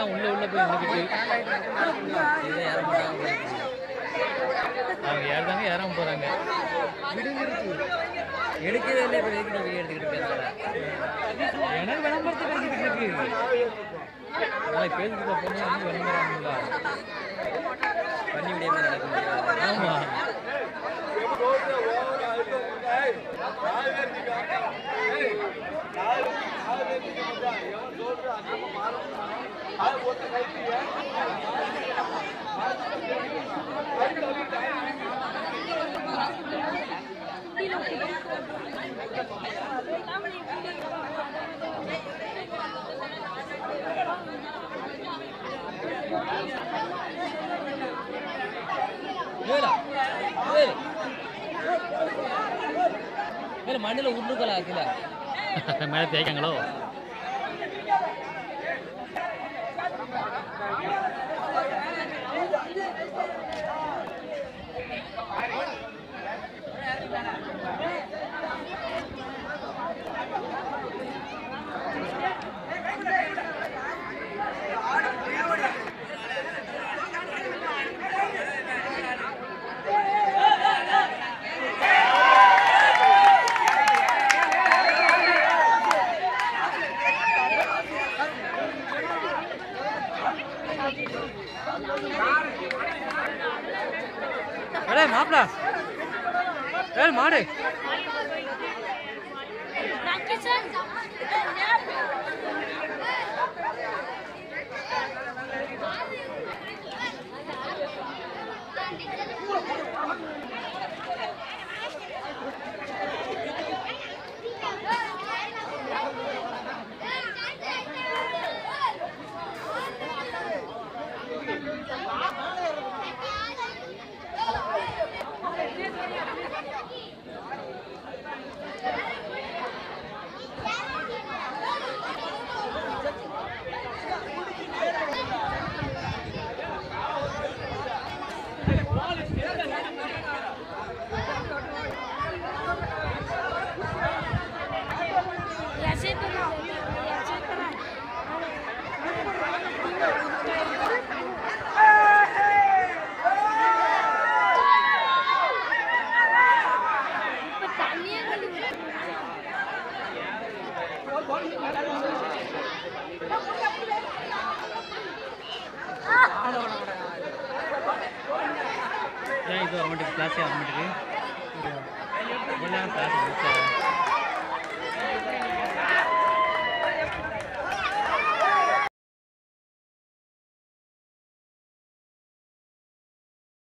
எல்லாம் உள்ள உள்ள போய் நின்றுக்கிட்டு அவங்க ஏறாங்க ஏறாம போகிறாங்க எடுக்கிறதே இல்லை இப்போ எடுத்துக்கிட்டு பேசுகிறேன் இருக்கு விளம்பரம் பண்ணி விடியாமல் நடக்க முடியாது மண்ணில் உருண்டுக்கல மேலே தேய்க்காங்களோ Thank vâng you. అరే మాప్లా ఏ మాడి ஆட ஏன் இது வர மாட்டேங்குது கிளாஸே வர மாட்டேங்குது எல்லாம் கிளாஸ் முடிச்சாரு